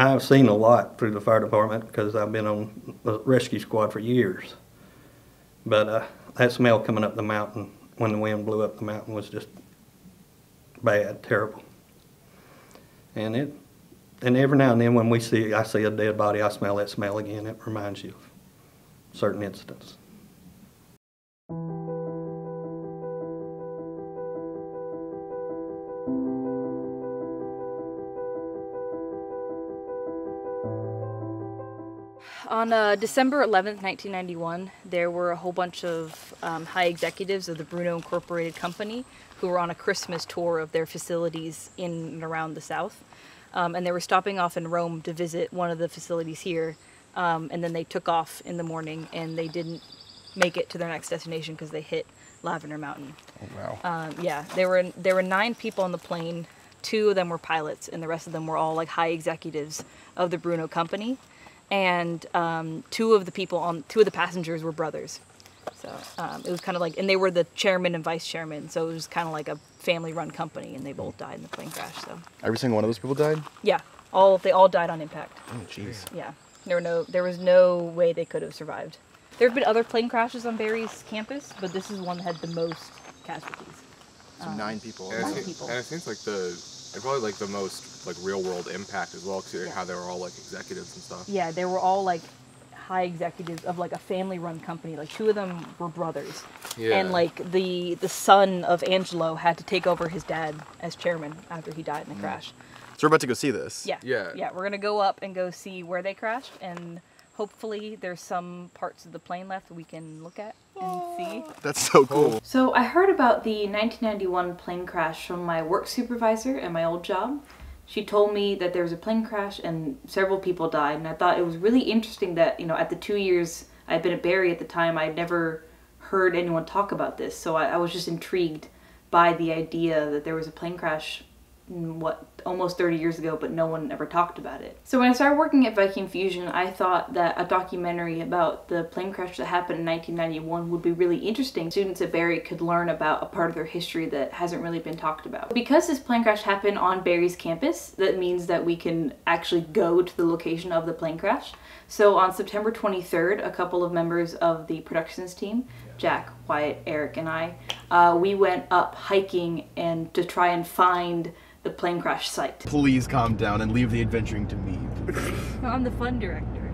I've seen a lot through the fire department because I've been on the rescue squad for years. But uh, that smell coming up the mountain when the wind blew up the mountain was just bad, terrible. And it, and every now and then when we see, I see a dead body, I smell that smell again. It reminds you of certain incidents. On uh, December 11th, 1991, there were a whole bunch of um, high executives of the Bruno Incorporated Company who were on a Christmas tour of their facilities in and around the South. Um, and they were stopping off in Rome to visit one of the facilities here. Um, and then they took off in the morning and they didn't make it to their next destination because they hit Lavender Mountain. Oh, wow. Um, yeah, there were there were nine people on the plane. Two of them were pilots, and the rest of them were all like high executives of the Bruno company. And um, two of the people on two of the passengers were brothers. So um, it was kind of like, and they were the chairman and vice chairman. So it was kind of like a family-run company, and they both died in the plane crash. So Every single one of those people died? yeah, all they all died on impact. Oh, jeez. Yeah, there were no there was no way they could have survived. There have been other plane crashes on Berry's campus, but this is one that had the most casualties. So nine people. Nine it, people. and it seems like the and probably like the most like real world impact as well, considering Yeah. how they were all like executives and stuff. Yeah, they were all like high executives of like a family-run company. Like two of them were brothers, Yeah. and like the the son of Angelo had to take over his dad as chairman after he died in the mm. crash. So we're about to go see this. Yeah, Yeah. yeah. We're gonna go up and go see where they crashed, and hopefully there's some parts of the plane left we can look at and see. That's so cool. So I heard about the 1991 plane crash from my work supervisor at my old job. She told me that there was a plane crash and several people died, and I thought it was really interesting that, you know, at the two years I'd been at Berry at the time, I'd never heard anyone talk about this. So I, I was just intrigued by the idea that there was a plane crash, what, almost 30 years ago, but no one ever talked about it. So when I started working at Viking Fusion, I thought that a documentary about the plane crash that happened in 1991 would be really interesting. Students at Berry could learn about a part of their history that hasn't really been talked about. Because this plane crash happened on Berry's campus, that means that we can actually go to the location of the plane crash. So on September 23rd, a couple of members of the productions team, Jack, Wyatt, Eric, and I, uh, we went up hiking and to try and find the plane crash site. Please calm down and leave the adventuring to me. I'm the fun director,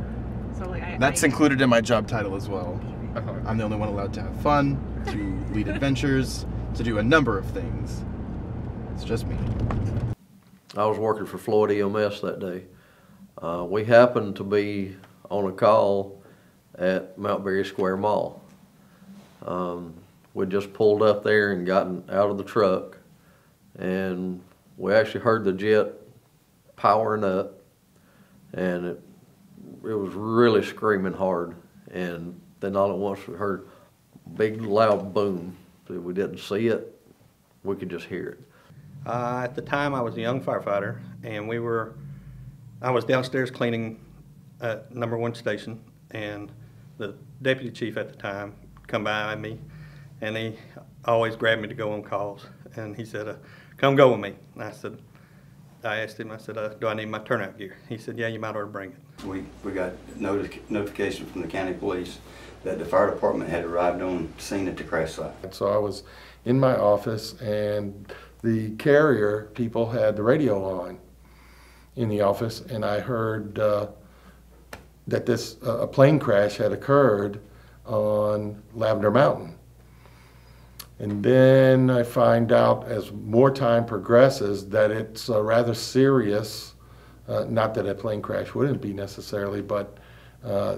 so like I, That's included in my job title as well. Uh-huh. I'm the only one allowed to have fun, to lead adventures, to do a number of things. It's just me. I was working for Floyd EMS that day. Uh, we happened to be on a call at Mount Berry Square Mall. Um, we just pulled up there and gotten out of the truck, and we actually heard the jet powering up, and it it was really screaming hard. And then all at once we heard big loud boom. We didn't see it, we could just hear it. Uh, at the time, I was a young firefighter, and we were, I was downstairs cleaning at number one station, and the deputy chief at the time come by me, and he always grabbed me to go on calls, and he said, uh, "Come go with me." And I said, I asked him, I said, uh, "Do I need my turnout gear?" He said, "Yeah, you might ought to bring it." We, we got notic- notification from the county police that the fire department had arrived on scene at the crash site. And so I was in my office, and the carrier people had the radio on in the office, and I heard uh, that this uh, a plane crash had occurred on Lavender Mountain. And then I find out as more time progresses that it's uh, rather serious. Uh, not that a plane crash wouldn't be necessarily, but uh,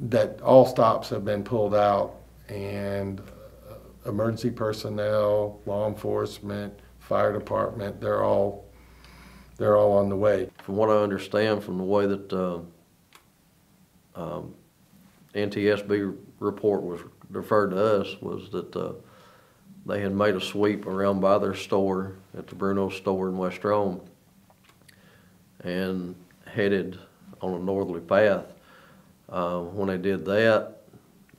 that all stops have been pulled out and uh, emergency personnel, law enforcement, fire department, they're all, they're all on the way. From what I understand from the way that uh, um, NTSB report was referred to us was that uh, they had made a sweep around by their store at the Bruno store in West Rome and headed on a northerly path. Uh, When they did that,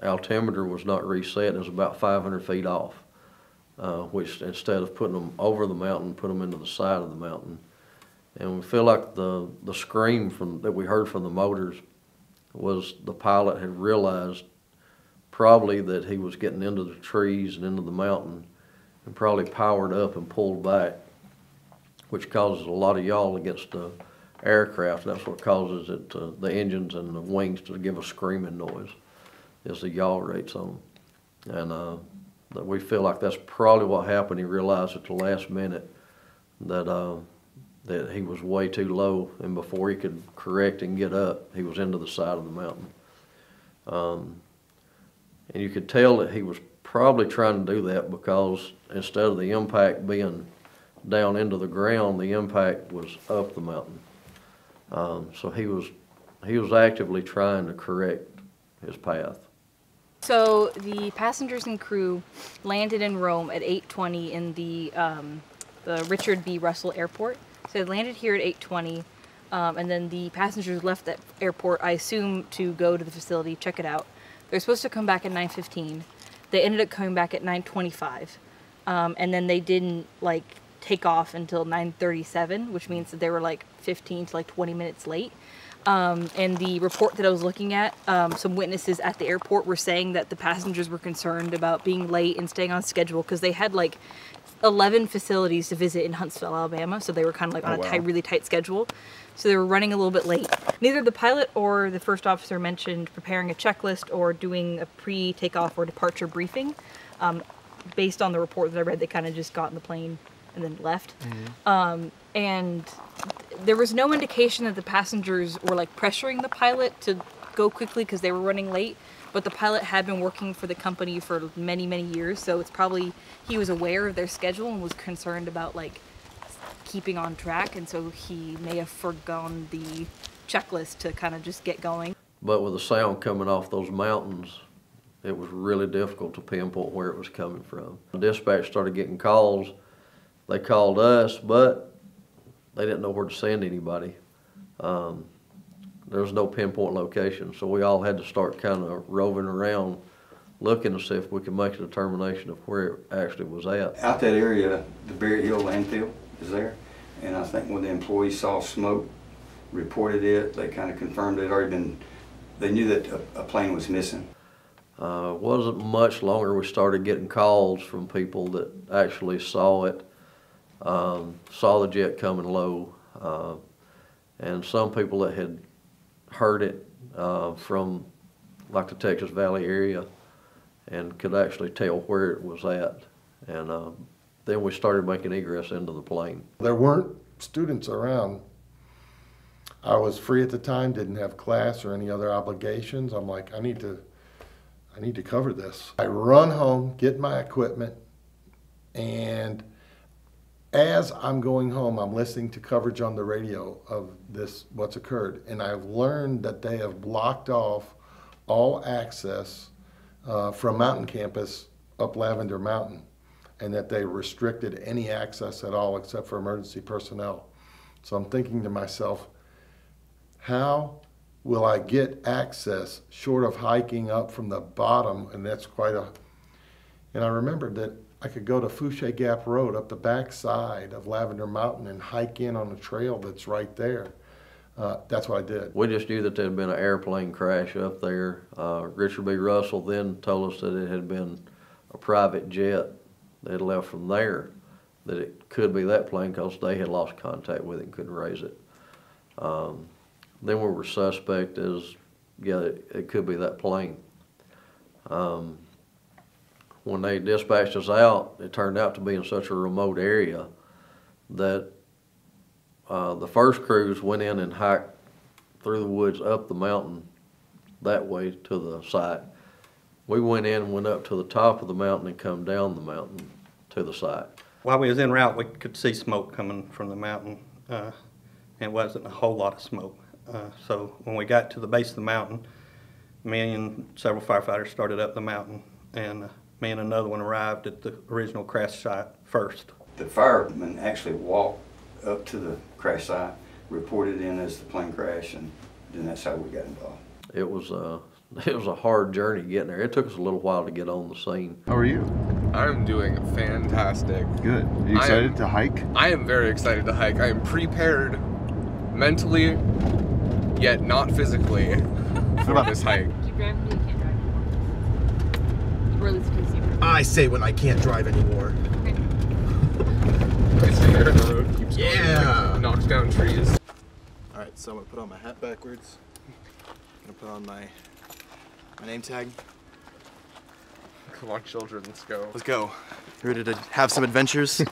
altimeter was not reset, it was about 500 feet off, uh, which instead of putting them over the mountain, put them into the side of the mountain. And we feel like the, the scream from, that we heard from the motors was the pilot had realized probably that he was getting into the trees and into the mountain and probably powered up and pulled back, which causes a lot of yaw against the aircraft. That's what causes it, to- the engines and the wings to give a screaming noise, is the yaw rates on them. And, uh, that we feel like that's probably what happened. He realized at the last minute that, uh, that he was way too low, and before he could correct and get up, he was into the side of the mountain. Um, and you could tell that he was probably trying to do that because instead of the impact being down into the ground, the impact was up the mountain. Um, so he was, he was actively trying to correct his path. So the passengers and crew landed in Rome at 8:20 in the um, the Richard B. Russell Airport. So they landed here at 8:20, um, and then the passengers left that airport. I assume to go to the facility, check it out. They're supposed to come back at 9:15. They ended up coming back at 9:25, um, and then they didn't like take off until 9:37, which means that they were like 15 to like 20 minutes late. Um, and the report that I was looking at, um, some witnesses at the airport were saying that the passengers were concerned about being late and staying on schedule because they had like 11 facilities to visit in Huntsville, Alabama. So they were kind of like on Oh, a wow. tight, really tight schedule. So they were running a little bit late. Neither the pilot or the first officer mentioned preparing a checklist or doing a pre takeoff or departure briefing. Um, based on the report that I read, they kind of just got in the plane and then left. Um, and there was no indication that the passengers were like pressuring the pilot to go quickly because they were running late. But the pilot had been working for the company for many, many years, so it's probably he was aware of their schedule and was concerned about like keeping on track, and so he may have forgone the checklist to kind of just get going. But with the sound coming off those mountains, it was really difficult to pinpoint where it was coming from. Dispatch started getting calls. They called us, but they didn't know where to send anybody. Um, there was no pinpoint location, so we all had to start kind of roving around, looking to see if we could make a determination of where it actually was at. Out that area, the Berry Hill landfill is there, and I think when the employees saw smoke, reported it, they kind of confirmed it already been, they knew that a, a plane was missing. Uh, wasn't much longer, we started getting calls from people that actually saw it, um, saw the jet coming low, uh, and some people that had heard it, uh, from like the Texas Valley area and could actually tell where it was at. And, uh, then we started making egress into the plane. There weren't students around. I was free at the time, didn't have class or any other obligations. I'm like, I need to, I need to cover this. I run home, get my equipment, and as I'm going home, I'm listening to coverage on the radio of this, what's occurred. And I've learned that they have blocked off all access uh, from Mountain Campus up Lavender Mountain and that they restricted any access at all except for emergency personnel. So I'm thinking to myself, how will I get access short of hiking up from the bottom? And that's quite a. And I remembered that I could go to Fouché Gap Road up the backside of Lavender Mountain and hike in on a trail that's right there. Uh, that's what I did. We just knew that there had been an airplane crash up there. Uh, Richard B. Russell then told us that it had been a private jet that had left from there, that it could be that plane because they had lost contact with it and couldn't raise it. Um, then we were suspect as, yeah, it, it could be that plane. Um, when they dispatched us out, it turned out to be in such a remote area that uh, the first crews went in and hiked through the woods up the mountain that way to the site. We went in and went up to the top of the mountain and come down the mountain to the site. While we was en route, we could see smoke coming from the mountain, uh, and it wasn't a whole lot of smoke. Uh, so when we got to the base of the mountain, me and several firefighters started up the mountain, and uh, me and another one arrived at the original crash site first. The firemen actually walked up to the crash site, reported in as the plane crash, and then that's how we got involved. It was, uh, it was a hard journey getting there. It took us a little while to get on the scene. How are you? I'm doing fantastic. Good. Are you excited am- to hike? I am very excited to hike. I am prepared mentally, yet not physically, for this hike. Keep driving until you can't drive anymore. Or at least until you see I say when I can't drive anymore. I stay here in the road, keeps going, Yeah. like, knocks down trees. All right, so I'm gonna put on my hat backwards. gonna put on my my name tag. Come on, children, let's go. Let's go. You ready to have some adventures?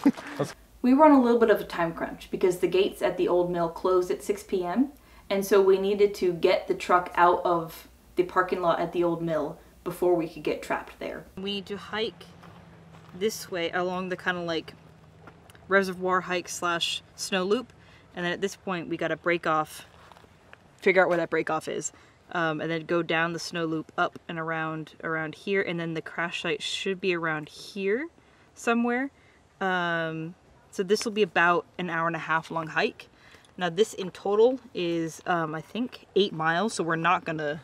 We were on a little bit of a time crunch because the gates at the old mill closed at 6 p.m. And so we needed to get the truck out of the parking lot at the old mill before we could get trapped there. We need to hike this way along the kind of like reservoir hike slash snow loop, and then at this point we got to break off, figure out where that break off is, um, and then go down the snow loop up and around around here, and then the crash site should be around here somewhere. Um, so this will be about an hour and a half long hike. Now this in total is um, I think eight miles, so we're not gonna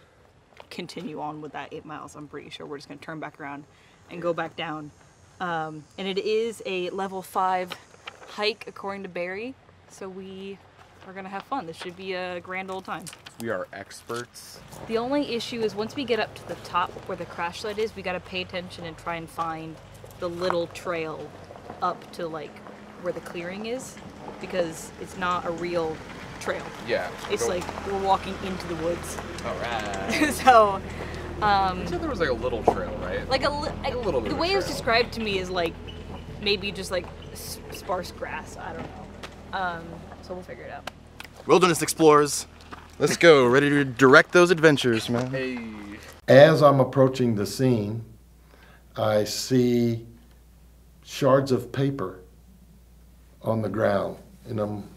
continue on with that eight miles. I'm pretty sure we're just gonna turn back around and go back down. Um, and it is a level five hike according to Berry, so we are gonna have fun. This should be a grand old time. We are experts. The only issue is once we get up to the top where the crash light is, we gotta pay attention and try and find the little trail up to like where the clearing is, because it's not a real trail. Yeah. It's like we're walking into the woods. All right. so, You um, said there was like a little trail, right? like a, li- A little bit the of way it was described to me is like maybe just like s- sparse grass. I don't know. Um, so we'll figure it out. Wilderness explorers. Let's go. Ready to direct those adventures, man. Hey. As I'm approaching the scene, I see shards of paper on the ground, and I'm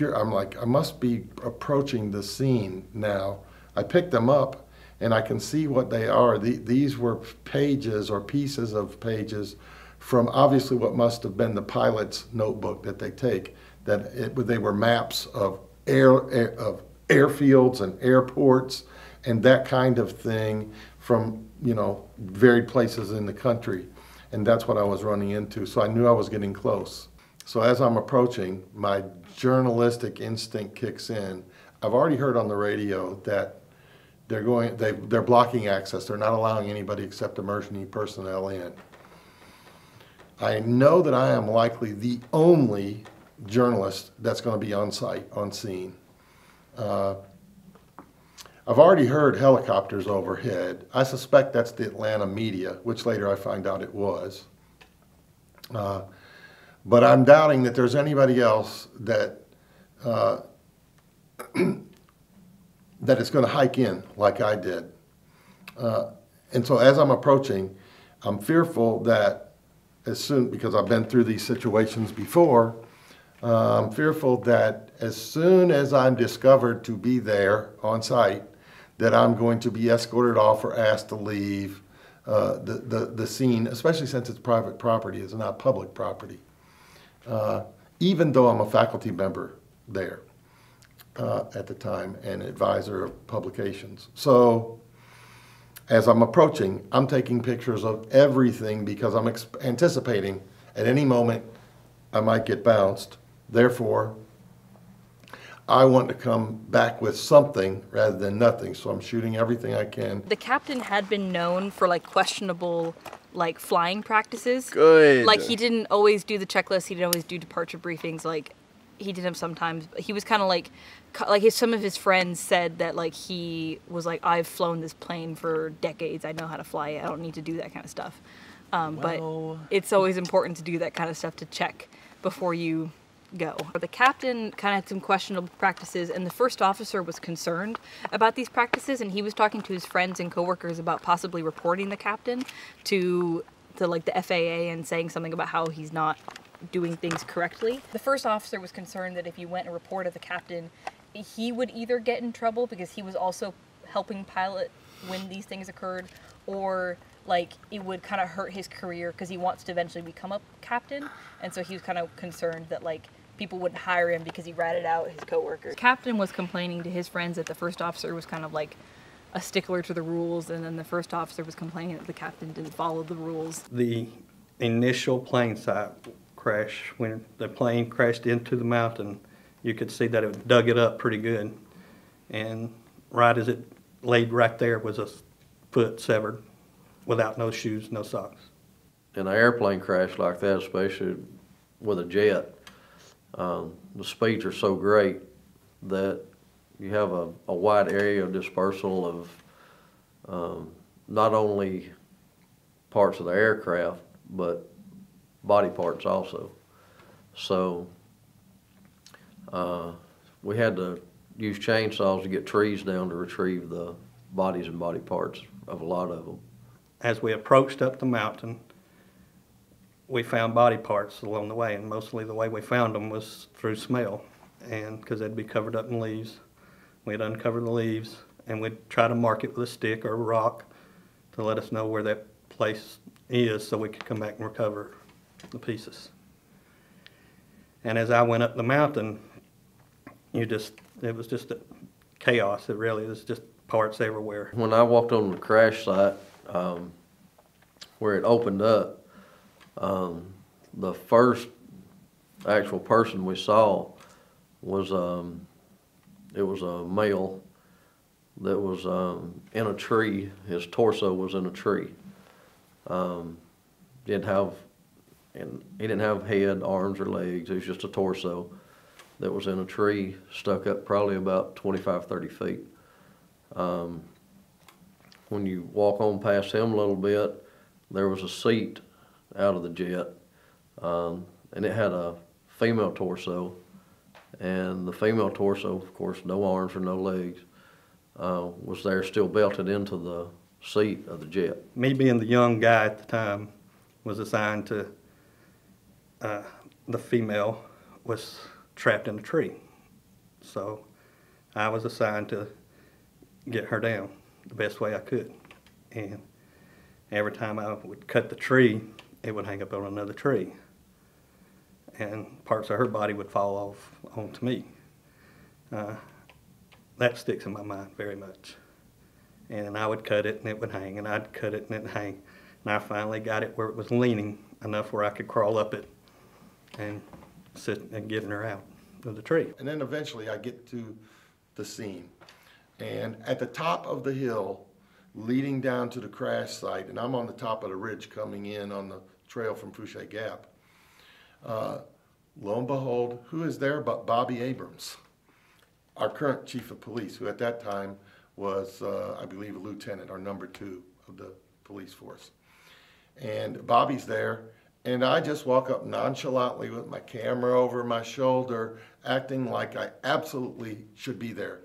I'm like, I must be approaching the scene now. I pick them up, and I can see what they are. The, these were pages or pieces of pages from obviously what must have been the pilot's notebook that they take. That it, they were maps of air, air of airfields and airports and that kind of thing from you know varied places in the country, and that's what I was running into. So I knew I was getting close. So as I'm approaching, my journalistic instinct kicks in. I've already heard on the radio that they're going, they, they're blocking access. They're not allowing anybody except emergency personnel in. I know that I am likely the only journalist that's going to be on site, on scene. Uh, I've already heard helicopters overhead. I suspect that's the Atlanta media, which later I find out it was. Uh, but I'm doubting that there's anybody else that uh, that is going to hike in like I did. Uh, and so as I'm approaching, I'm fearful that as soon because I've been through these situations before, uh, I'm fearful that as soon as I'm discovered to be there on site, that I'm going to be escorted off or asked to leave uh, the, the, the scene, especially since it's private property, it's not public property. Uh, even though I'm a faculty member there uh, at the time and advisor of publications. So as I'm approaching, I'm taking pictures of everything because I'm anticipating at any moment I might get bounced. Therefore, I want to come back with something rather than nothing. So I'm shooting everything I can. The captain had been known for like questionable like flying practices. Good. Like he didn't always do the checklist. He didn't always do departure briefings. Like he did them sometimes. But he was kind of like, like his, some of his friends said that like he was like, I've flown this plane for decades. I know how to fly it. I don't need to do that kind of stuff. Um, Well- But it's always important to do that kind of stuff to check before you go. The captain kind of had some questionable practices, and the first officer was concerned about these practices, and he was talking to his friends and coworkers about possibly reporting the captain to to like the FAA and saying something about how he's not doing things correctly. The first officer was concerned that if you went and reported the captain, he would either get in trouble because he was also helping pilot when these things occurred, or like it would kind of hurt his career because he wants to eventually become a captain, and so he was kind of concerned that like people wouldn't hire him because he ratted out his coworkers. The captain was complaining to his friends that the first officer was kind of like a stickler to the rules, and then the first officer was complaining that the captain didn't follow the rules. The initial plane site crash, when the plane crashed into the mountain, you could see that it dug it up pretty good. And right as it laid right there was a foot severed without no shoes, no socks. in an airplane crash like that, especially with a jet, um, the speeds are so great that you have a, a wide area of dispersal of um, not only parts of the aircraft, but body parts also. So uh, we had to use chainsaws to get trees down to retrieve the bodies and body parts of a lot of them. As we approached up the mountain, we found body parts along the way, and mostly the way we found them was through smell, and because they'd be covered up in leaves. We'd uncover the leaves, and we'd try to mark it with a stick or a rock to let us know where that place is, so we could come back and recover the pieces. And as I went up the mountain, you just it was just chaos. It really was just parts everywhere. When I walked on the crash site, um, where it opened up, um, the first actual person we saw was, um, it was a male that was, um, in a tree. His torso was in a tree. Um, didn't have, and he didn't have head, arms, or legs. It was just a torso that was in a tree, stuck up probably about 25, 30 feet. Um, when you walk on past him a little bit, there was a seat out of the jet, um, and it had a female torso. And the female torso, of course, no arms or no legs, uh, was there still belted into the seat of the jet. me being the young guy at the time was assigned to uh, the female was trapped in a tree so i was assigned to get her down the best way i could and every time i would cut the tree it would hang up on another tree and parts of her body would fall off onto me uh, that sticks in my mind very much and I would cut it and it would hang, and I'd cut it and it'd hang. And I finally got it where it was leaning enough where I could crawl up it and sit and getting her out of the tree. And then eventually I get to the scene. And at the top of the hill, leading down to the crash site, and I'm on the top of the ridge coming in on the trail from Fouché Gap. Uh, lo and behold, who is there but Bobby Abrams, our current chief of police, who at that time was, uh, I believe, a lieutenant or number two of the police force. And Bobby's there, and I just walk up nonchalantly with my camera over my shoulder, acting like I absolutely should be there.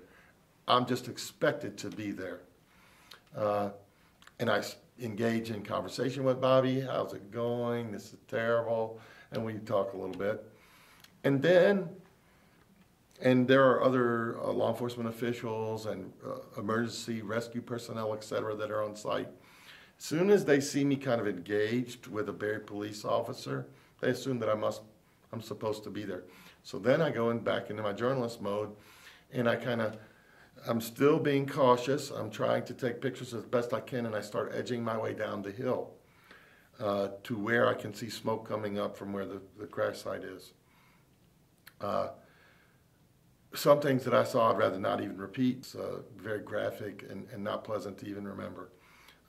I'm just expected to be there. Uh, and I engage in conversation with Bobby. How's it going? This is terrible. And we talk a little bit. And then, and there are other uh, law enforcement officials and uh, emergency rescue personnel, et cetera, that are on site. As soon as they see me kind of engaged with a Berry police officer, they assume that I must, I'm supposed to be there. So then I go in back into my journalist mode, and I kind of, I'm still being cautious. I'm trying to take pictures as best I can, and I start edging my way down the hill uh, to where I can see smoke coming up from where the, the crash site is. Uh, some things that I saw I'd rather not even repeat. It's uh, very graphic and, and not pleasant to even remember,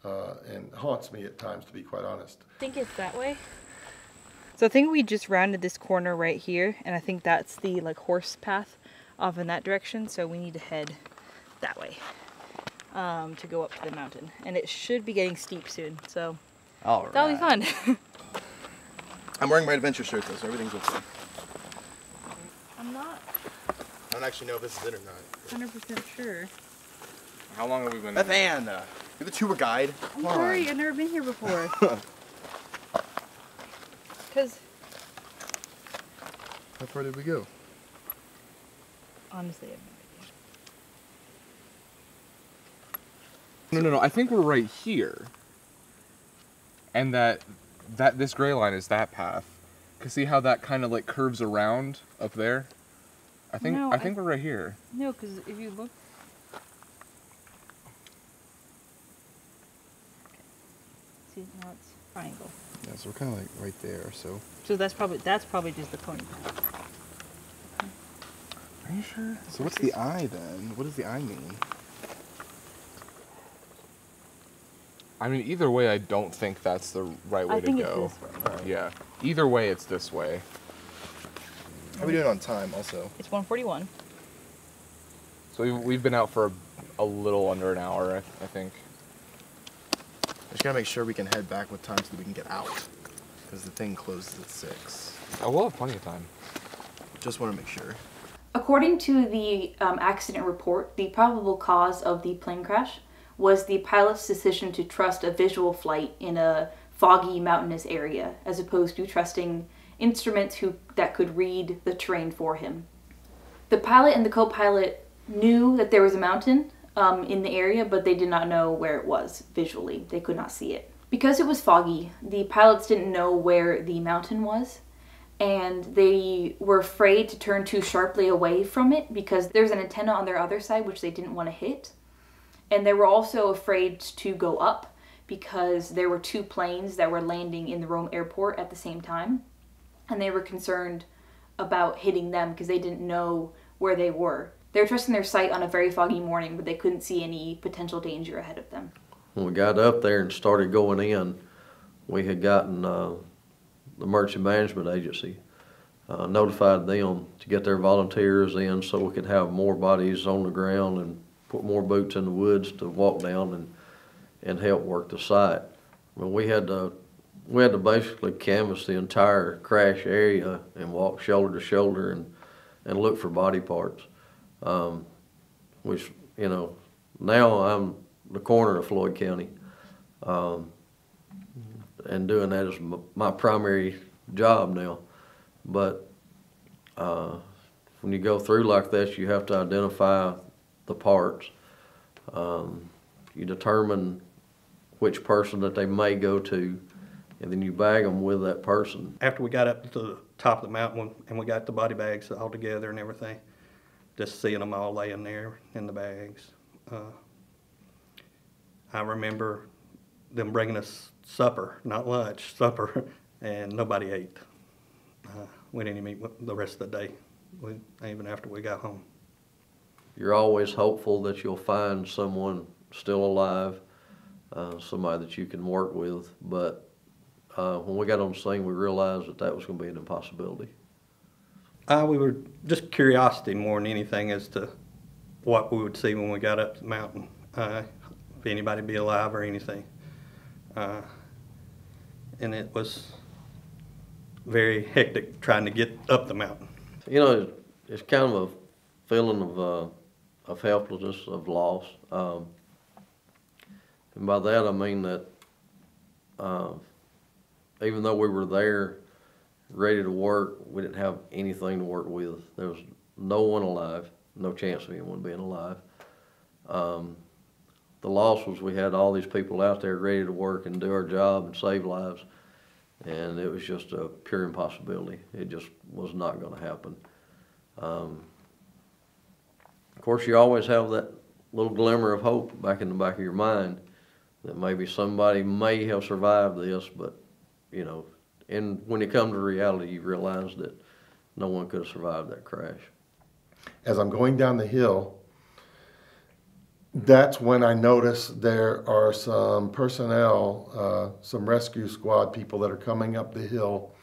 uh, and haunts me at times, to be quite honest. I think it's that way. So I think we just rounded this corner right here, and I think that's the like horse path off in that direction. So we need to head that way um, to go up to the mountain, and it should be getting steep soon. So All that'll be fun. I'm wearing my adventure shirt though, so everything's okay. I'm not I don't actually know if this is it or not. 100% sure. How long have we been? Beth Ann, uh, you're the tour guide. I'm Come sorry, on. I've never been here before. Because How far did we go? honestly, No, no, no. I think we're right here. And that that this gray line is that path. Cause see how that kind of like curves around up there. I think no, I think I, we're right here. No, because if you look. See, now it's triangle. Yeah, so we're kind of like right there. So. So that's probably that's probably just the point. Okay. Are you sure? So what's the eye then? What does the eye mean? I mean, either way, I don't think that's the right way I think to it's go. this way. Yeah. Either way, it's this way. How are we doing on time? Also, It's 141. So we've, we've been out for a, a little under an hour, I, I think. just gotta make sure we can head back with time so that we can get out, because the thing closes at six. Oh, we'll have plenty of time. Just want to make sure. According to the um, accident report, the probable cause of the plane crash was the pilot's decision to trust a visual flight in a foggy mountainous area as opposed to trusting instruments who that could read the terrain for him. The pilot and the co-pilot knew that there was a mountain um, in the area, but they did not know where it was visually. They could not see it. Because it was foggy, the pilots didn't know where the mountain was, and they were afraid to turn too sharply away from it because there's an antenna on their other side which they didn't want to hit. And they were also afraid to go up because there were two planes that were landing in the Rome airport at the same time. And they were concerned about hitting them because they didn't know where they were. They were trusting their sight on a very foggy morning, but they couldn't see any potential danger ahead of them. When we got up there and started going in, we had gotten, uh, the Emergency Management Agency, uh, notified them to get their volunteers in so we could have more bodies on the ground and more boots in the woods to walk down and, and help work the site. I mean, we had to, we had to basically canvass the entire crash area and walk shoulder to shoulder and, and look for body parts. Um, which, you know, now I'm the coroner of Floyd County. Um, and doing that is my primary job now. But uh, when you go through like this, you have to identify the parts. Um, you determine which person that they may go to, and then you bag them with that person. After we got up to the top of the mountain and we got the body bags all together and everything, just seeing them all laying there in the bags. Uh, I remember them bringing us supper, not lunch, supper, and nobody ate. Uh, we didn't even eat the rest of the day, we, even after we got home. You're always hopeful that you'll find someone still alive, uh, somebody that you can work with. But uh, when we got on the scene, we realized that that was going to be an impossibility. Uh, we were just curiosity more than anything as to what we would see when we got up the mountain, uh, if anybody be alive or anything. Uh, and it was very hectic trying to get up the mountain. You know, it's, kind of a feeling of uh, of helplessness, of loss. Um, and by that I mean that uh, even though we were there, ready to work, we didn't have anything to work with. There was no one alive, no chance of anyone being alive. Um, the loss was we had all these people out there ready to work and do our job and save lives, and it was just a pure impossibility. It just was not going to happen. Um, of course, you always have that little glimmer of hope back in the back of your mind that maybe somebody may have survived this, but you know, and when it comes to reality, you realize that no one could have survived that crash. As I'm going down the hill, that's when I notice there are some personnel, uh, some rescue squad people that are coming up the hill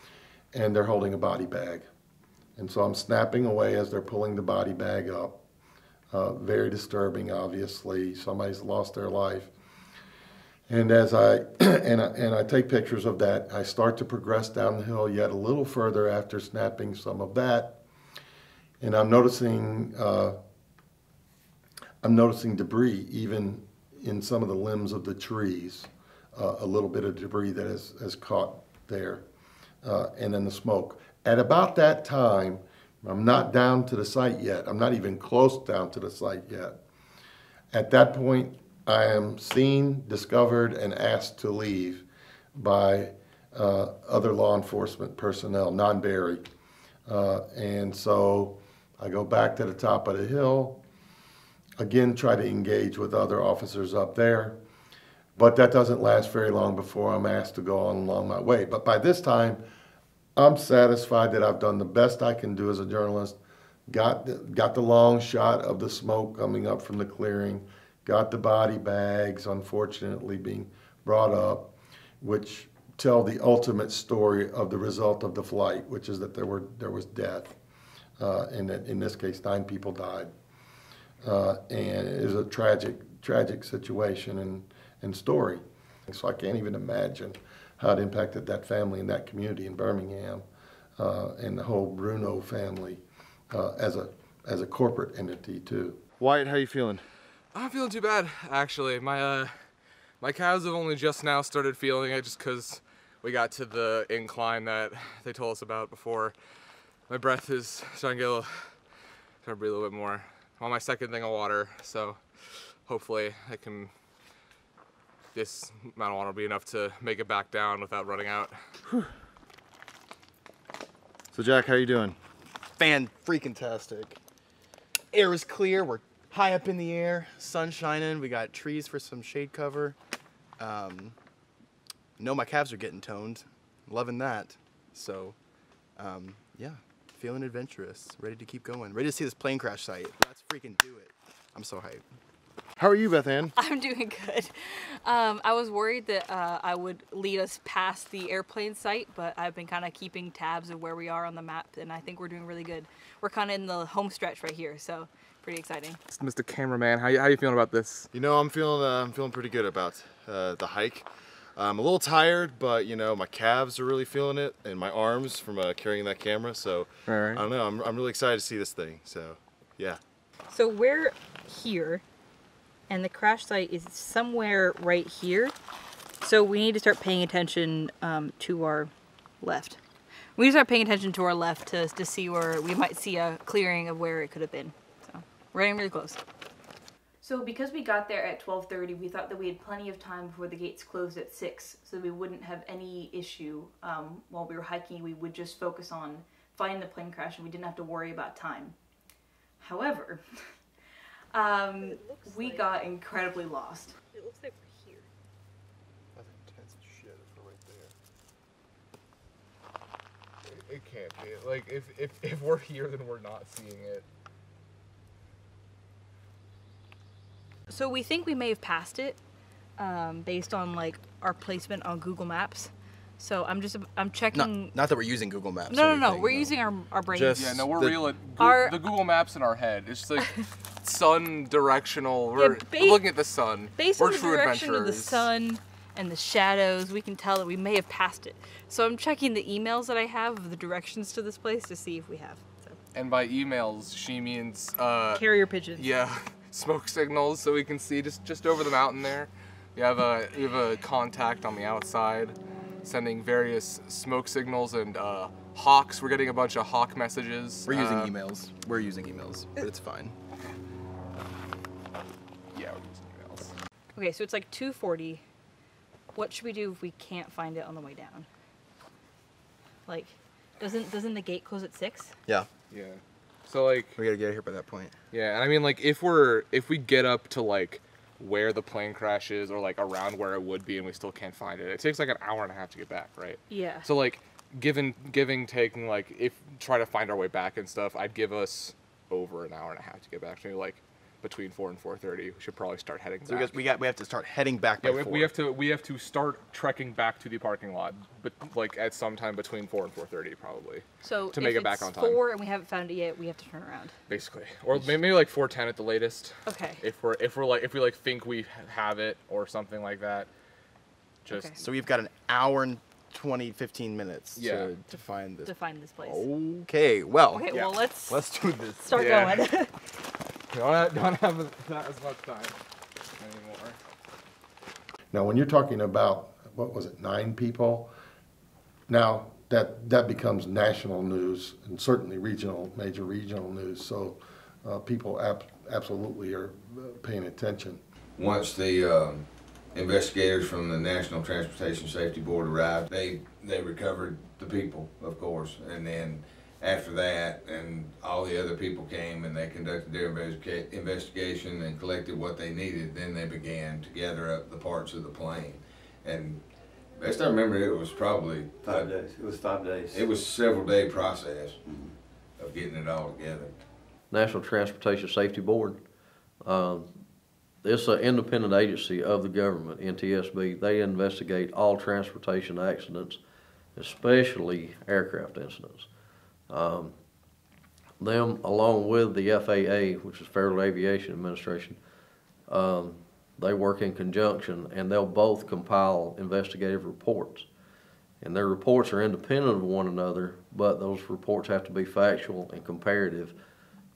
and they're holding a body bag. And so I'm snapping away as they're pulling the body bag up. Uh, very disturbing, obviously. Somebody's lost their life. And as I and I, and I take pictures of that, I start to progress down the hill yet a little further after snapping some of that, and I'm noticing uh, I'm noticing debris even in some of the limbs of the trees, uh, a little bit of debris that has, has caught there, uh, and then the smoke. At about that time, I'm not down to the site yet. I'm not even close down to the site yet. At that point, I am seen, discovered, and asked to leave by uh, other law enforcement personnel, non-Berry. Uh, and so I go back to the top of the hill, again try to engage with other officers up there. But that doesn't last very long before I'm asked to go on along my way. But by this time, I'm satisfied that I've done the best I can do as a journalist. Got the, got the long shot of the smoke coming up from the clearing. Got the body bags, unfortunately, being brought up, which tell the ultimate story of the result of the flight, which is that there were there was death. Uh, and that in this case, nine people died. Uh, and it is a tragic, tragic situation and, and story. So I can't even imagine how it impacted that family and that community in Birmingham uh, and the whole Bruno family uh, as a as a corporate entity too. Wyatt, how you feeling? I'm feeling too bad, actually. My uh, my calves have only just now started feeling it, just because we got to the incline that they told us about before. My breath is starting to get a little, starting to breathe a little bit more. I'm on my second thing of water, so hopefully I can. This amount of water will be enough to make it back down without running out. So Jack, how are you doing? fan freaking tastic. Air is clear. We're high up in the air. Sun shining. We got trees for some shade cover. Um, know my calves are getting toned. Loving that. So, um, yeah, feeling adventurous. Ready to keep going. Ready to see this plane crash site. Let's freaking do it. I'm so hyped. How are you, Beth Ann? I'm doing good. Um, I was worried that uh, I would lead us past the airplane site, but I've been kind of keeping tabs of where we are on the map, and I think we're doing really good. We're kind of in the home stretch right here, so pretty exciting. Mr. Cameraman, how you, how you feeling about this? You know, I'm feeling uh, I'm feeling pretty good about uh, the hike. I'm a little tired, but you know, my calves are really feeling it, and my arms from uh, carrying that camera. So All right. I don't know. I'm I'm really excited to see this thing. So yeah. So we're here, and the crash site is somewhere right here. So we need to start paying attention um, to our left. We need to start paying attention to our left to, to see where we might see a clearing of where it could have been. So we're getting really close. So because we got there at 12:30, we thought that we had plenty of time before the gates closed at 6, so we wouldn't have any issue um, while we were hiking. We would just focus on finding the plane crash, and we didn't have to worry about time. However, um, we got incredibly lost. It looks like we're here. It can't be. Like, if, if, if we're here, then we're not seeing it. So we think we may have passed it, um, based on like our placement on Google Maps. So I'm just I'm checking. not that we're using Google Maps. no, or no, no. We're using our our brains. Just- Yeah, no, we're The- real at Goo- Our- the Google Maps in our head. It's just like sun directional. We're ba- looking at the sun. Based we're on the true direction of the sun and the shadows, we can tell that we may have passed it. So I'm checking the emails that I have of the directions to this place to see if we have. So, And by emails, she means uh, carrier pigeons. yeah, smoke signals, so we can see just just over the mountain there. We have a we have a contact on the outside, sending various smoke signals and uh, hawks. We're getting a bunch of hawk messages. We're using uh, emails. We're using emails, but it's fine. Yeah, we're using emails. Okay, so it's like 2:40. What should we do if we can't find it on the way down? Like, doesn't doesn't the gate close at six? Yeah, Yeah. So like we gotta get here by that point. Yeah, and I mean like if we're if we get up to like where the plane crashes or like around where it would be and we still can't find it, it takes like an hour and a half to get back, right? Yeah. So like given giving taking like if try to find our way back and stuff, I'd give us over an hour and a half to get back. Maybe like between four and four thirty, we should probably start heading So we back. got, we got we have to start heading back. yeah, by we, four. we have to we have to start trekking back to the parking lot, but like at some time between four and four thirty probably, So To make it back on time. four and we haven't found it yet, we have to turn around. basically, or maybe, maybe like four ten at the latest. Okay. if we're if we're like if we like think we have it or something like that just Okay. So we've got an hour and 20, 15 minutes Yeah. to, to find this. to find this place. Okay, well, Okay, yeah. well let's let's do this. start Yeah. going. don't don't have not as much time anymore Now, when you're talking about, what was it, nine people? Now, that, that becomes national news and certainly regional, major regional news. So uh, people ab- absolutely are uh, paying attention. Once the um, investigators from the National Transportation Safety Board arrived, they, they recovered the people, of course, and then after that, and all the other people came and they conducted their investiga- investigation and collected what they needed, then they began to gather up the parts of the plane. And best I remember, it was probably Five days, it was five days. It was several day process of getting it all together. National Transportation Safety Board. Um, It's an independent agency of the government, NTSB. They investigate all transportation accidents, especially aircraft incidents. Um, Them, along with the FAA, which is Federal Aviation Administration, um, they work in conjunction and they'll both compile investigative reports. And their reports are independent of one another, but those reports have to be factual and comparative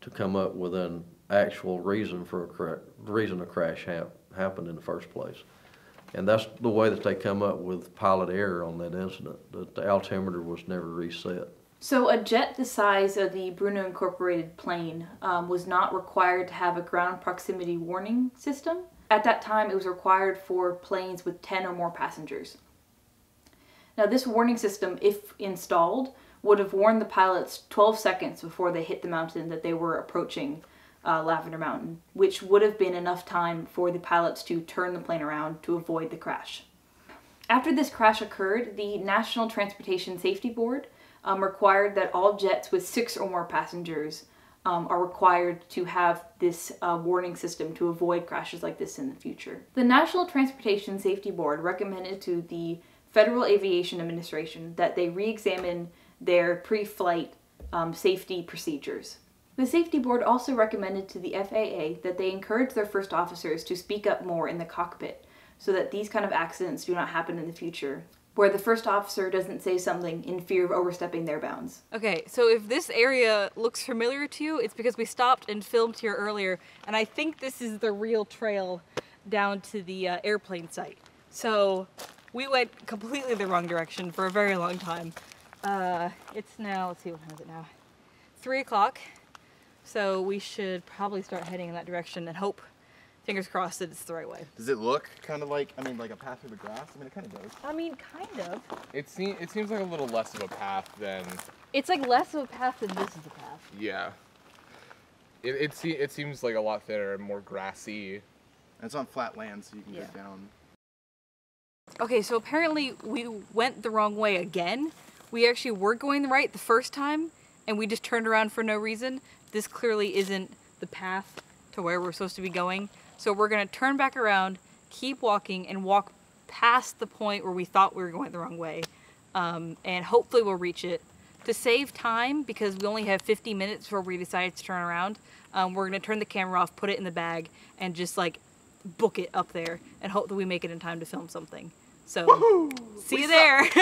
to come up with an actual reason for a cra- reason a crash hap- happened in the first place. And that's the way that they come up with pilot error on that incident, that the altimeter was never reset. So, a jet the size of the Bruno Incorporated plane um, was not required to have a ground proximity warning system. At that time, it was required for planes with 10 or more passengers. Now, this warning system, if installed, would have warned the pilots 12 seconds before they hit the mountain that they were approaching uh, Lavender Mountain, which would have been enough time for the pilots to turn the plane around to avoid the crash. After this crash occurred, the National Transportation Safety Board um, required that all jets with six or more passengers um, are required to have this uh, warning system to avoid crashes like this in the future. The National Transportation Safety Board recommended to the Federal Aviation Administration that they re examine their pre flight um, safety procedures. The Safety Board also recommended to the FAA that they encourage their first officers to speak up more in the cockpit so that these kind of accidents do not happen in the future, where the first officer doesn't say something in fear of overstepping their bounds. Okay, so if this area looks familiar to you, it's because we stopped and filmed here earlier, and I think this is the real trail down to the uh, airplane site. So we went completely the wrong direction for a very long time. Uh, it's now, let's see, what time is it now? Three o'clock. So we should probably start heading in that direction and hope, fingers crossed, that it's the right way. Does it look kind of like, I mean, like a path through the grass? I mean, it kind of does. I mean, kind of. It seems it seems like a little less of a path than It's like less of a path than this is a path. yeah. It it, se- it seems like a lot thinner and more grassy. And it's on flat land, so you can Yeah. get down. Okay, so apparently we went the wrong way again. We actually were going the right the first time, and we just turned around for no reason. This clearly isn't the path to where we're supposed to be going. So we're gonna turn back around, keep walking, and walk past the point where we thought we were going the wrong way. Um, and hopefully we'll reach it. To save time, because we only have 50 minutes before we decide to turn around, um, we're gonna turn the camera off, put it in the bag, and just like book it up there and hope that we make it in time to film something. So, see you there.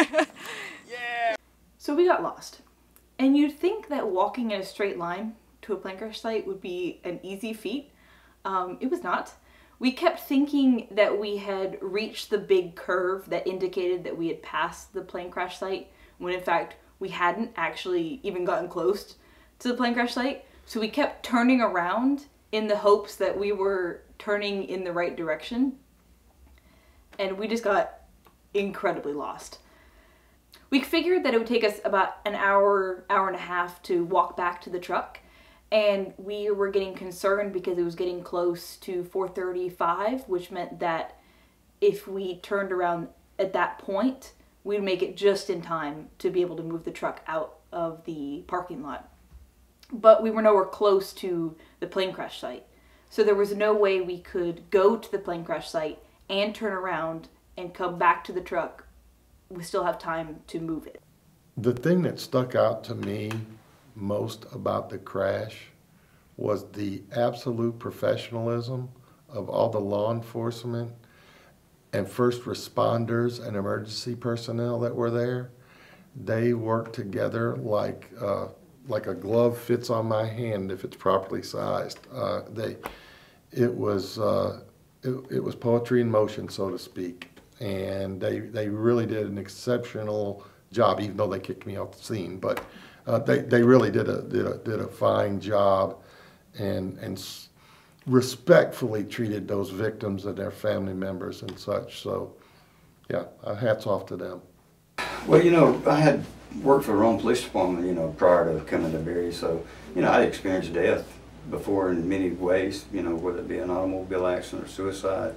yeah. So we got lost. And you'd think that walking in a straight line to a plane crash site would be an easy feat. Um, it was not. We kept thinking that we had reached the big curve that indicated that we had passed the plane crash site, when in fact we hadn't actually even gotten close to the plane crash site. So we kept turning around in the hopes that we were turning in the right direction. And we just got incredibly lost. We figured that it would take us about an hour, hour and a half to walk back to the truck, and we were getting concerned because it was getting close to 4:35, which meant that if we turned around at that point, we'd make it just in time to be able to move the truck out of the parking lot. But we were nowhere close to the plane crash site. So there was no way we could go to the plane crash site and turn around and come back to the truck we still have time to move it. The thing that stuck out to me most about the crash was the absolute professionalism of all the law enforcement and first responders and emergency personnel that were there. They worked together like uh, like a glove fits on my hand if it's properly sized. Uh, they, it was uh, it, it was poetry in motion, so to speak and they they really did an exceptional job, even though they kicked me off the scene. But uh, they they really did a did a did a fine job, and and respectfully treated those victims and their family members and such. So, yeah, uh, hats off to them. Well, you know, I had worked for the Rome Police Department, you know, prior to coming to Berry, so, you know, I'd experienced death before in many ways, you know, whether it be an automobile accident or suicide.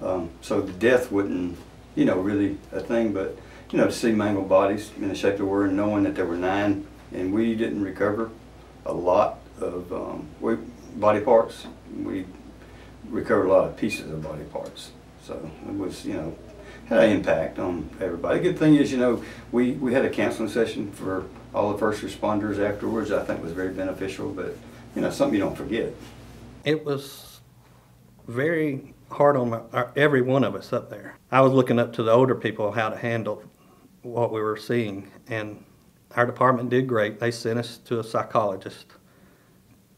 Um, so the death wasn't, you know, really a thing, but, you know, to see mangled bodies in the shape they were and knowing that there were nine and we didn't recover a lot of um, we, body parts. We recovered a lot of pieces of body parts. So it was, you know, had an impact on everybody. The good thing is, you know, we, we had a counseling session for all the first responders afterwards. I think was very beneficial, but, you know, something you don't forget. It was very hard on my, every one of us up there. I was looking up to the older people how to handle what we were seeing, and our department did great. They sent us to a psychologist.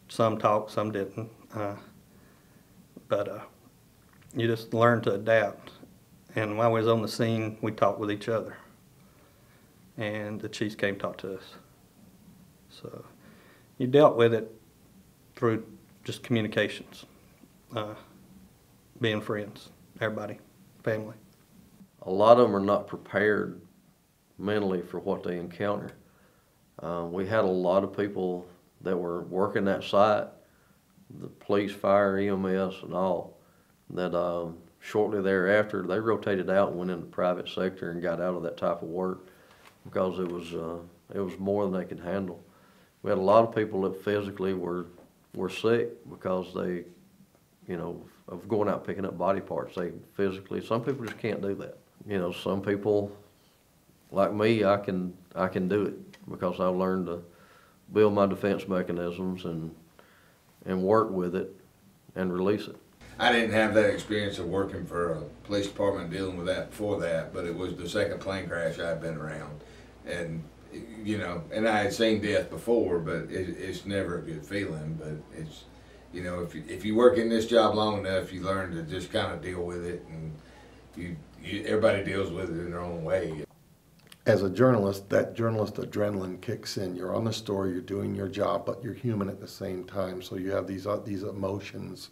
Some talked, some didn't. Uh, but uh, you just learn to adapt. And while we was on the scene, we talked with each other. And the chiefs came talk to us. So you dealt with it through just communications, uh, being friends, everybody, family. A lot of them are not prepared mentally for what they encounter. Uh, we had a lot of people that were working that site, the police, fire, EMS, and all, that um, shortly thereafter they rotated out and went into the private sector and got out of that type of work because it was uh, it was more than they could handle. We had a lot of people that physically were were sick because they, you know, of going out picking up body parts. They physically, some people just can't do that. You know, some people, like me, I can I can do it because I learned to build my defense mechanisms and and work with it and release it. I didn't have that experience of working for a police department dealing with that before that, but it was the second plane crash I've been around. And, you know, and I had seen death before, but it, it's never a good feeling. But it's, you know, if you, if you work in this job long enough, you learn to just kind of deal with it. And you, you, everybody deals with it in their own way. As a journalist, that journalist adrenaline kicks in. You're on the story, you're doing your job, but you're human at the same time. So you have these uh, these emotions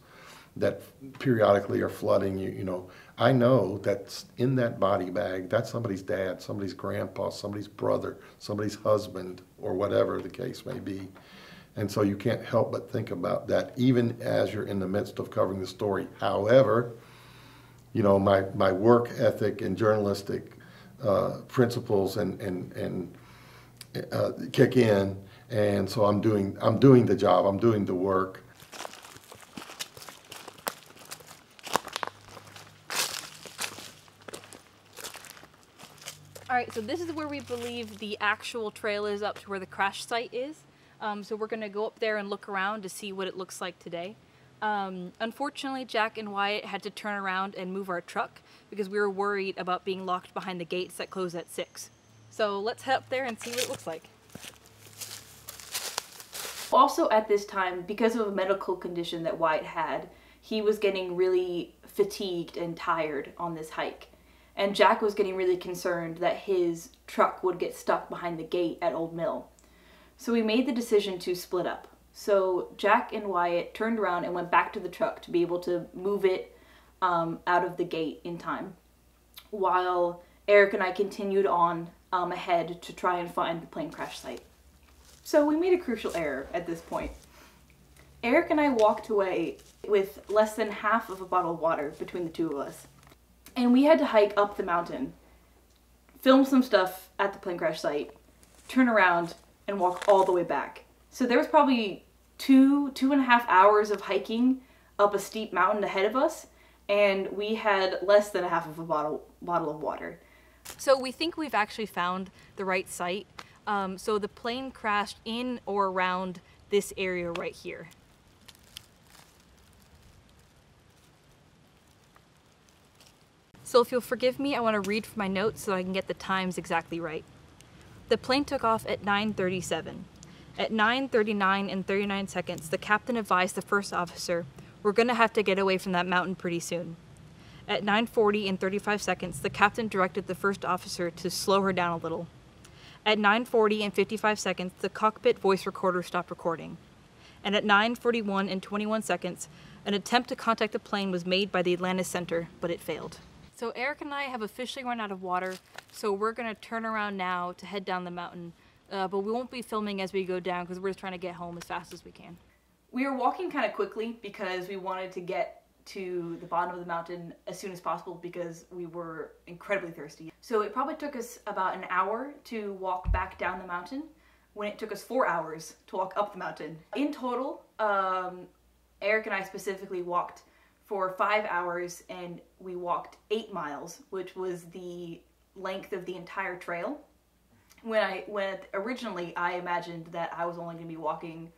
that periodically are flooding you. You know, I know that in that body bag, that's somebody's dad, somebody's grandpa, somebody's brother, somebody's husband, or whatever the case may be. And so you can't help but think about that, even as you're in the midst of covering the story. However, you know, my, my work ethic and journalistic uh, principles and, and, and uh, kick in. And so I'm doing, I'm doing the job, I'm doing the work. All right, so this is where we believe the actual trail is up to where the crash site is. Um, so we're gonna go up there and look around to see what it looks like today. Um, unfortunately, Jack and Wyatt had to turn around and move our truck because we were worried about being locked behind the gates that close at 6. So let's head up there and see what it looks like. Also, at this time, because of a medical condition that Wyatt had, he was getting really fatigued and tired on this hike. And Jack was getting really concerned that his truck would get stuck behind the gate at Old Mill. So we made the decision to split up. So Jack and Wyatt turned around and went back to the truck to be able to move it um, out of the gate in time, while Eric and I continued on um, ahead to try and find the plane crash site. So we made a crucial error at this point. Eric and I walked away with less than half of a bottle of water between the two of us. And we had to hike up the mountain, film some stuff at the plane crash site, turn around, and walk all the way back. So there was probably two, two and a half hours of hiking up a steep mountain ahead of us, and we had less than a half of a bottle, bottle of water. So we think we've actually found the right site. Um, so the plane crashed in or around this area right here. So if you'll forgive me, I want to read from my notes so I can get the times exactly right. The plane took off at 9.37. At 9.39 and 39 seconds, the captain advised the first officer, we're going to have to get away from that mountain pretty soon. At 9.40 and 35 seconds, the captain directed the first officer to slow her down a little. At 9.40 and 55 seconds, the cockpit voice recorder stopped recording. And at 9.41 and 21 seconds, an attempt to contact the plane was made by the Atlanta Center, but it failed. So Eric and I have officially run out of water, so we're gonna turn around now to head down the mountain. Uh, but we won't be filming as we go down because we're just trying to get home as fast as we can. We were walking kind of quickly because we wanted to get to the bottom of the mountain as soon as possible because we were incredibly thirsty. So it probably took us about an hour to walk back down the mountain when it took us four hours to walk up the mountain. In total, um, Eric and I specifically walked for five hours and we walked eight miles, which was the length of the entire trail. When I when originally I imagined that I was only going to be walking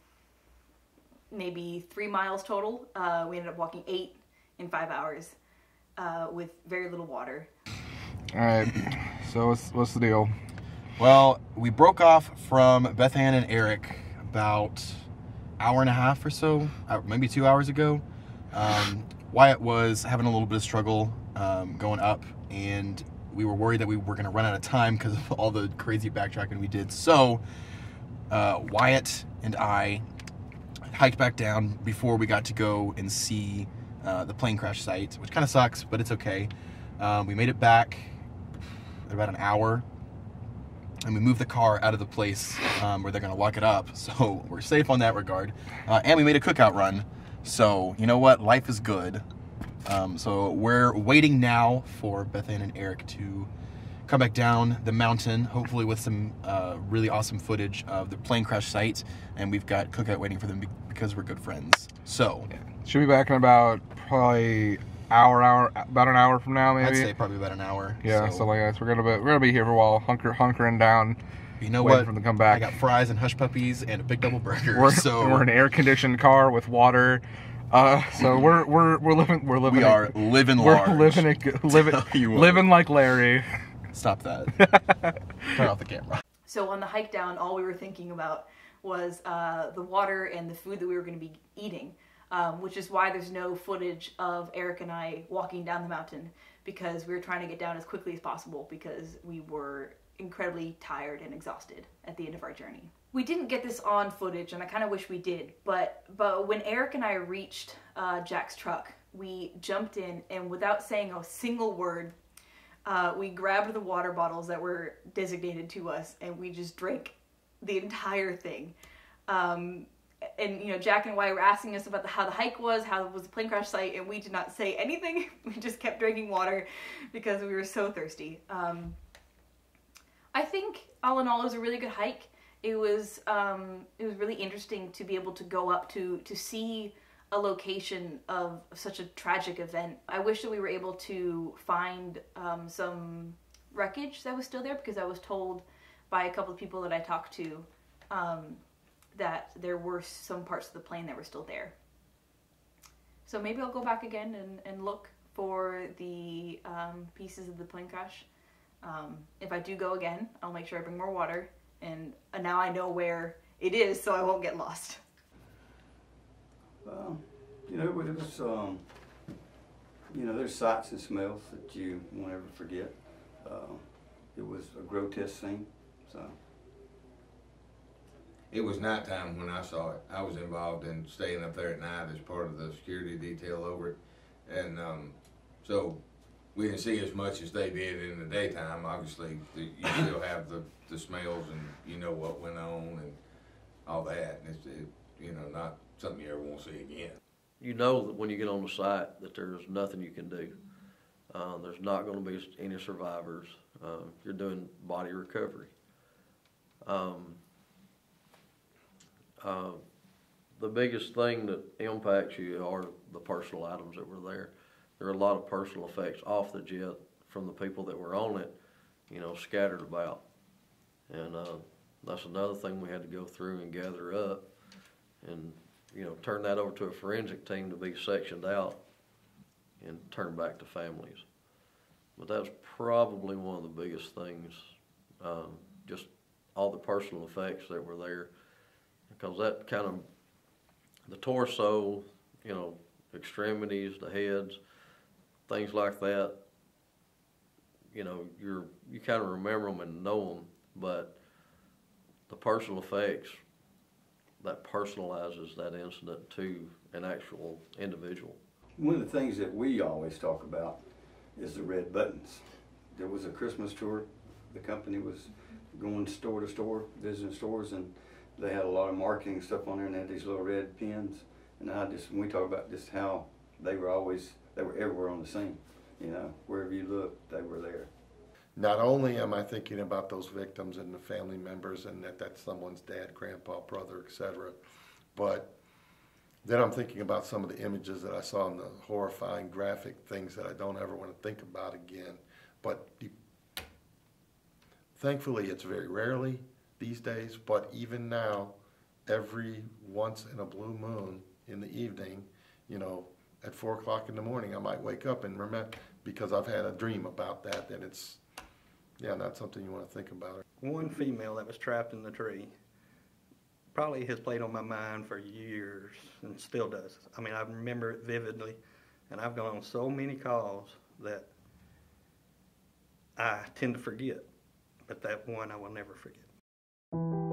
maybe three miles total. Uh, we ended up walking eight in five hours uh, with very little water. All right. So what's what's the deal? Well, we broke off from Beth Ann and Eric about hour and a half or so, uh, maybe two hours ago. Um, Wyatt was having a little bit of struggle um, going up, and we were worried that we were going to run out of time because of all the crazy backtracking we did. So uh, Wyatt and I hiked back down before we got to go and see uh, the plane crash site, which kind of sucks, but it's okay. Um, we made it back in about an hour, and we moved the car out of the place um, where they're going to lock it up, so we're safe on that regard. Uh, and we made a cookout run, so you know what? Life is good. Um, so we're waiting now for Beth Ann and Eric to come back down the mountain, hopefully with some uh, really awesome footage of the plane crash site, and we've got cookout waiting for them be- because we're good friends. So Should be back in about probably hour, hour, about an hour from now, maybe. I'd say probably about an hour. yeah, so, so like. So we're gonna be we're gonna be here for a while, hunker hunkering down. you know waiting what? for them to come back. I got fries and hush puppies and a big double burger. We're, so we're in an air conditioned car with water. Uh, so we're we're we're living we're living we a- are living we're large. living a living Tell you what. living like Larry. Stop that. Turn off the camera. So on the hike down, all we were thinking about was uh, the water and the food that we were going to be eating, um, which is why there's no footage of Eric and I walking down the mountain because we were trying to get down as quickly as possible because we were incredibly tired and exhausted at the end of our journey. We didn't get this on footage, and I kind of wish we did. But but when Eric and I reached uh, Jack's truck, we jumped in and without saying a single word, uh, we grabbed the water bottles that were designated to us and we just drank the entire thing. Um, and you know, Jack and Wyatt were asking us about the, how the hike was, how was the plane crash site, and we did not say anything. We just kept drinking water because we were so thirsty. Um, I think all in all, it was a really good hike. It was um, it was really interesting to be able to go up to to see a location of such a tragic event. I wish that we were able to find um, some wreckage that was still there because I was told by a couple of people that I talked to um, that there were some parts of the plane that were still there. So maybe I'll go back again and, and look for the um, pieces of the plane crash. Um, if I do go again, I'll make sure I bring more water, and now I know where it is, so I won't get lost. Um, you know, it was, um, you know, there's sights and smells that you won't ever forget. Uh, it was a grotesque scene, so. It was nighttime when I saw it. I was involved in staying up there at night as part of the security detail over it. And um, so we didn't see as much as they did in the daytime. Obviously, the, you still have the, the smells and you know what went on and all that. And it's, it, you know, not something you ever want to see again. You know that when you get on the site that there's nothing you can do. Uh, there's not going to be any survivors. Uh, you're doing body recovery. Um, uh, the biggest thing that impacts you are the personal items that were there. There are a lot of personal effects off the jet from the people that were on it, you know, scattered about. And uh, that's another thing we had to go through and gather up and, you know, turn that over to a forensic team to be sectioned out and turn back to families. But that's probably one of the biggest things, um, just all the personal effects that were there. Because that kind of, the torso, you know, extremities, the heads, things like that, you know, you're, you kind of remember them and know them, but the personal effects, that personalizes that incident to an actual individual. One of the things that we always talk about is the red buttons. There was a Christmas tour. The company was going store to store, visiting stores, and they had a lot of marketing stuff on there, and they had these little red pins. And I just, we talk about just how they were always, they were everywhere on the scene. You know, wherever you looked, they were there. Not only am I thinking about those victims and the family members and that that's someone's dad, grandpa, brother, etc., but then I'm thinking about some of the images that I saw and the horrifying graphic things that I don't ever want to think about again. But thankfully, it's very rarely these days, but even now, every once in a blue moon in the evening, you know, at four o'clock in the morning, I might wake up and remember, because I've had a dream about that, and it's, yeah, not something you want to think about. One female that was trapped in the tree probably has played on my mind for years and still does. I mean, I remember it vividly, and I've gone on so many calls that I tend to forget, but that one I will never forget thank you